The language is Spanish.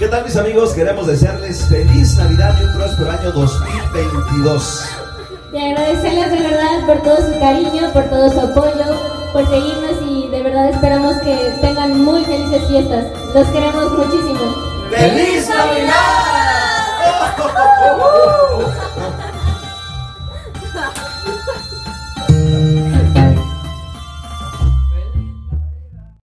¿Qué tal mis amigos? Queremos desearles feliz Navidad y un próspero año 2022. Y agradecerles de verdad por todo su cariño, por todo su apoyo, por seguirnos y de verdad esperamos que tengan muy felices fiestas. Los queremos muchísimo. ¡Feliz Navidad!